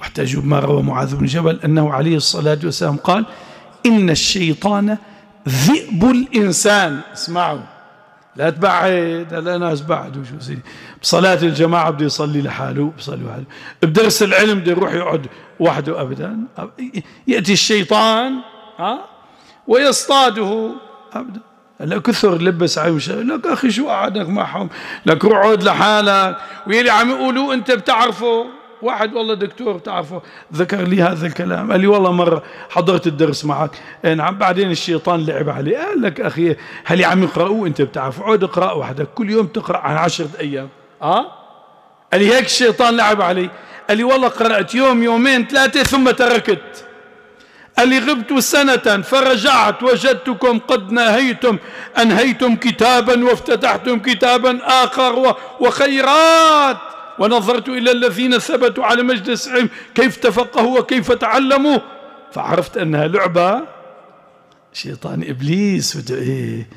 واحتجوا بما روى معاذ بن جبل أنه عليه الصلاة والسلام قال إن الشيطان ذئب الإنسان. اسمعوا لا تبعد لا ناس بعدوا شو سيدي؟ بصلاة الجماعة بده يصلي لحاله بصلي لحاله. بدرس العلم بده يروح يقعد وحده أبدا. يأتي الشيطان ها؟ ويصطاده أبدا. هلا كثر لبس عيوش لك أخي شو قعدك معهم؟ لك اقعد لحالك. ويلي عم يقولوا أنت بتعرفه. واحد والله دكتور بتعرفه ذكر لي هذا الكلام قال لي والله مرة حضرت الدرس معك. إيه نعم بعدين الشيطان لعب عليه قال لك أخي هل عم يقرأوه أنت بتعرف عود اقرأ وحدك كل يوم تقرأ عن عشرة أيام. أه قال لي هيك الشيطان لعب علي. قال لي والله قرأت يوم يومين ثلاثة ثم تركت. قال لي غبت سنة فرجعت وجدتكم قد نهيتم أنهيتم كتابا وافتتحتم كتابا آخر وخيرات. ونظرت إلى الذين ثبتوا على مجلس علم كيف تفقهوا وكيف تعلموا فعرفت أنها لعبة شيطان إبليس إيه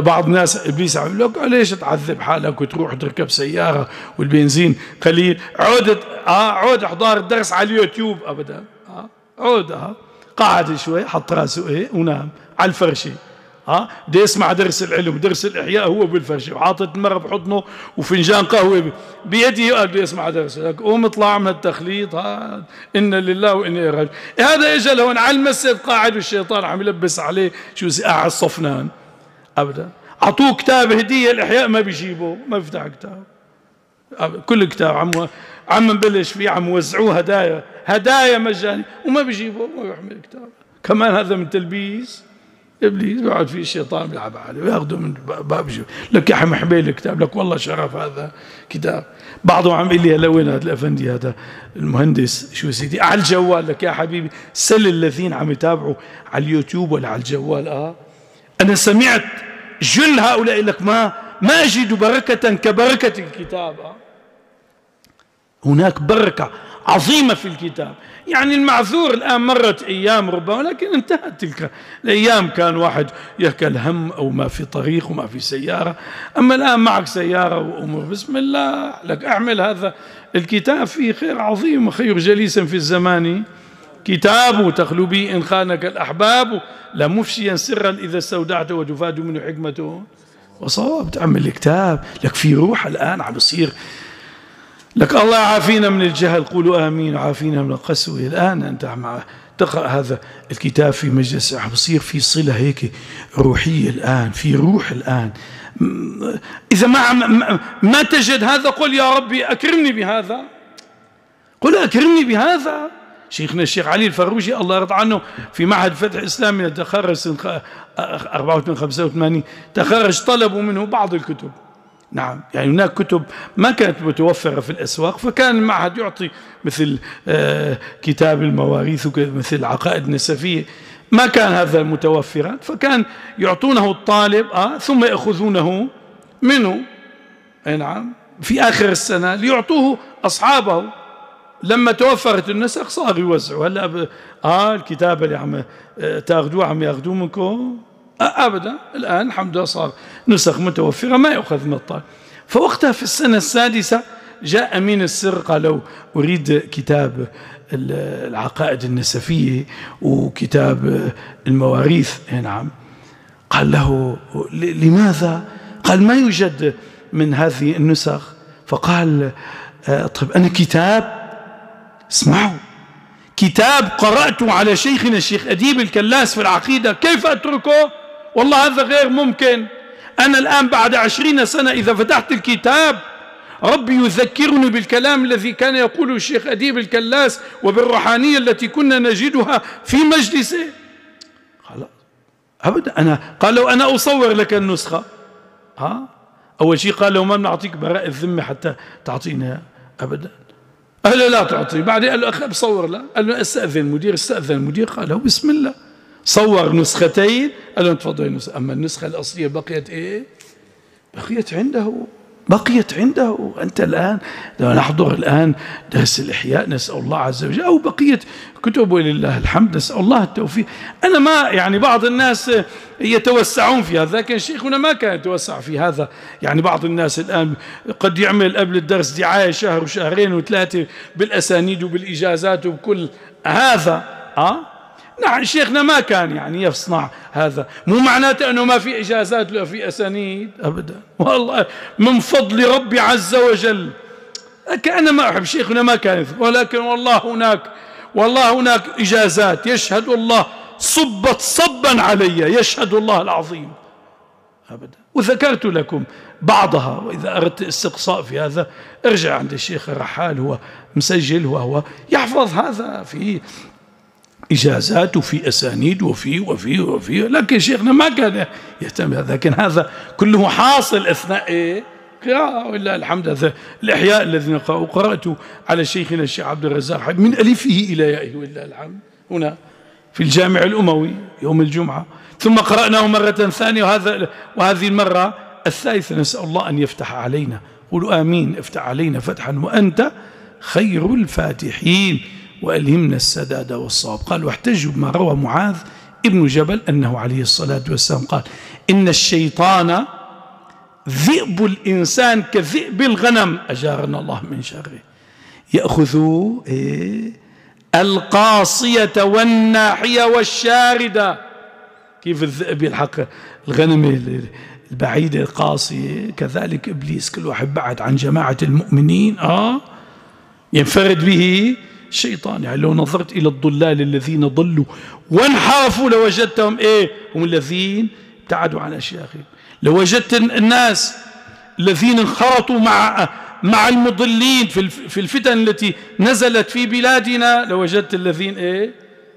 بعض الناس إبليس عم لك ليش تعذب حالك وتروح تركب سيارة والبنزين قليل؟ عود آه عود احضار الدرس على اليوتيوب. ابدا. آه عود آه قعد شوي حط راسه إيه ونام على الفرشة. ها؟ بده يسمع درس العلم درس الإحياء هو بالفرشة. وحاطط المرة بحضنه وفنجان قهوة بيده قال بده يسمع درس. قوم اطلع من التخليط ها؟ إن لله وإنا إليه راجعون. هذا إجا لهون على المسجد قاعد والشيطان عم يلبس عليه شو قاعد صفنان. أبدا. أعطوه كتاب هدية الإحياء ما بيجيبه ما بيفتح كتاب. كل كتاب عم عم نبلش فيه عم وزعوه هدايا هدايا مجانية. وما بيجيبه ما بيحمل كتاب. كمان هذا من تلبيس. إبليس بيقعد فيه الشيطان بيلعب عليه وياخذه من باب جو لك يا حبيل الكتاب لك والله شرف هذا كتاب. بعضهم عم يقول لي هلا وين هذا الأفندي هذا؟ المهندس شو سيدي؟ على الجوال لك يا حبيبي. سل الذين عم يتابعوا على اليوتيوب ولا على الجوال آه. أنا سمعت جل هؤلاء لك ما ما أجد بركة كبركة الكتاب آه. هناك بركة عظيمة في الكتاب. يعني المعذور الآن مرت أيام ربما لكن انتهت تلك الأيام. كان واحد يحكى الهم أو ما في طريق وما في سيارة. أما الآن معك سيارة وأمور. بسم الله لك أعمل هذا الكتاب. فيه خير عظيم وخير جليس في الزمان. كتاب تخلو به إن خانك الأحباب لا مفشيا سرا إذا استودعته وتفاد منه حكمته. وصواب تعمل كتاب لك في روح الآن عم يصير لك الله يعافينا من الجهل. قولوا آمين وعافينا من القسوة الآن أنت عم تقرأ هذا الكتاب في مجلس بصير في صلة هيك روحية الآن في روح الآن. إذا ما ما تجد هذا قل يا ربي أكرمني بهذا. قل أكرمني بهذا. شيخنا الشيخ علي الفروجي الله يرضى عنه في معهد فتح الإسلامي تخرج سنة 84 85 تخرج طلبوا منه بعض الكتب. نعم. يعني هناك كتب ما كانت متوفرة في الأسواق فكان المعهد يعطي مثل آه، كتاب المواريث مثل العقائد النسفية ما كان هذا متوفرا فكان يعطونه الطالب آه ثم يأخذونه منه. نعم. في آخر السنة ليعطوه أصحابه. لما توفرت النسخ صاروا يوزعوا. هلا آه الكتاب اللي عم آه، تاخذوه عم ياخذوه منكم؟ أبدا. الآن الحمد لله صار نسخ متوفرة ما يؤخذ من الطالب فوقتها في السنة السادسة جاء أمين السر قال أريد كتاب العقائد النسفية وكتاب المواريث. نعم. قال له لماذا؟ قال ما يوجد من هذه النسخ. فقال آه، طيب أنا كتاب اسمعوا كتاب قرأته على شيخنا الشيخ أديب الكلاس في العقيدة كيف أتركه؟ والله هذا غير ممكن. أنا الآن بعد عشرين سنة إذا فتحت الكتاب ربي يذكرني بالكلام الذي كان يقوله الشيخ أديب الكلاس وبالروحانية التي كنا نجدها في مجلسه. قال أبدا أنا قال لو أنا أصور لك النسخة. ها؟ أول شيء قال له ما بنعطيك براء الذمة حتى تعطينا أبدا. قال له لا تعطي. بعدين قال له أخي بصور لا. قال له أستأذن المدير أستأذن المدير. قال له بسم الله. صور نسختين قال لهم تفضلوا النسخة أما النسخة الأصلية بقيت إيه؟ بقيت عنده بقيت عنده. أنت الآن نحضر الآن درس الإحياء نسأل الله عز وجل. أو بقية كتب ولله الحمد نسأل الله التوفيق. أنا ما يعني بعض الناس يتوسعون في هذا لكن شيخنا ما كان يتوسع في هذا. يعني بعض الناس الآن قد يعمل قبل الدرس دعاية شهر وشهرين وثلاثة بالأسانيد وبالإجازات وبكل هذا أه؟ نعم شيخنا ما كان يعني يصنع هذا. مو معناته أنه ما في إجازات لا في أسانيد أبدا. والله من فضل ربي عز وجل. كأنا ما أحب شيخنا ما كان ولكن والله هناك والله هناك إجازات. يشهد الله صبت صبا علي. يشهد الله العظيم. أبدا. وذكرت لكم بعضها. وإذا أردت استقصاء في هذا ارجع عند الشيخ الرحال هو مسجل وهو يحفظ هذا في إجازات وفي أسانيد وفي وفي وفي لكن شيخنا ما كان يهتم بهذا. لكن هذا كله حاصل أثناء إيه؟ ولله الحمد. هذا الإحياء الذي قرأت على شيخنا الشيخ عبد الرزاق من ألفه إلى يائه ولله الحمد. هنا في الجامع الأموي يوم الجمعة. ثم قرأناه مرة ثانية وهذا وهذه المرة الثالثة. نسأل الله أن يفتح علينا. قولوا آمين افتح علينا فتحا وأنت خير الفاتحين. وألهمنا السداد والصواب. قال واحتجوا بما روى معاذ ابن جبل أنه عليه الصلاة والسلام قال إن الشيطان ذئب الإنسان كذئب الغنم. أجارنا الله من شره. يأخذ إيه القاصية والناحية والشاردة. كيف الذئب يلحق الغنم البعيدة القاصية كذلك إبليس كل واحد بعد عن جماعة المؤمنين آه ينفرد به. الشيطان. يعني لو نظرت إلى الضلال الذين ضلوا وانحرفوا لوجدتهم إيه؟ هم الذين ابتعدوا عن أشياخهم. لوجدت الناس الذين انخرطوا مع مع المضلين في الفتن التي نزلت في بلادنا لوجدت الذين إيه؟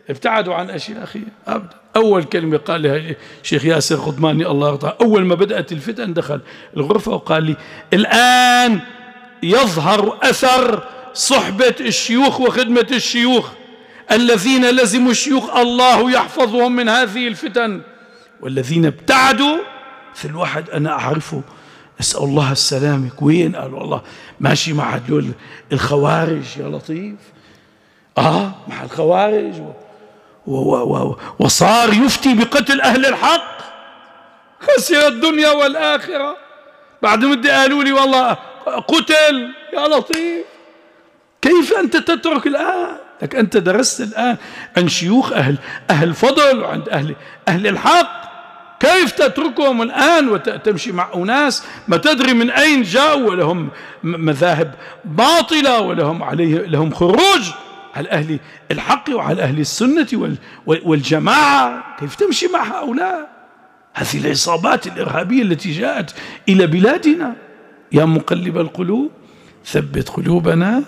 ابتعدوا عن أشياخهم. ابدا. أول كلمة قال لها شيخ ياسر خضماني الله يرضى. أول ما بدأت الفتن دخل الغرفة وقال لي الآن يظهر أثر صحبة الشيوخ وخدمة الشيوخ الذين لزموا الشيوخ الله يحفظهم من هذه الفتن والذين ابتعدوا. في الواحد أنا أعرفه نسأل الله السلامة وين قال والله ماشي مع هدول الخوارج يا لطيف. آه مع الخوارج. و و و وصار يفتي بقتل أهل الحق. خسر الدنيا والآخرة. بعد مدة قالوا لي والله قتل يا لطيف. كيف أنت تترك الآن؟ لك أنت درست الآن عن شيوخ أهل أهل فضل وعند أهل أهل الحق. كيف تتركهم الآن وتمشي مع أناس ما تدري من أين جاءوا ولهم مذاهب باطلة ولهم عليه لهم خروج؟ على أهل الحق وعلى أهل السنة والجماعة. كيف تمشي مع هؤلاء؟ هذه العصابات الإرهابية التي جاءت إلى بلادنا. يا مقلب القلوب ثبت قلوبنا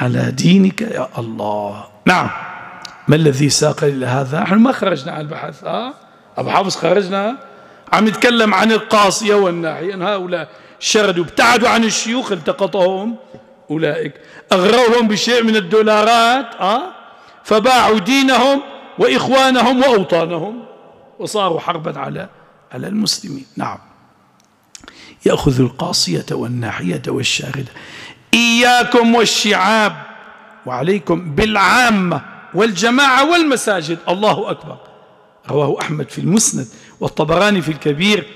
على دينك يا الله. نعم. ما الذي ساق إلى هذا؟ نحن ما خرجنا عن البحث آه؟ أبو حافظ خرجنا. عم يتكلم عن القاصية والناحية أن هؤلاء شردوا ابتعدوا عن الشيوخ التقطهم. أولئك أغروهم بشيء من الدولارات آه؟ فباعوا دينهم وإخوانهم وأوطانهم وصاروا حربا على على المسلمين. نعم. يأخذ القاصية والناحية والشاردة إياكم والشعاب وعليكم بالعامة والجماعة والمساجد. الله أكبر. رواه أحمد في المسند والطبراني في الكبير.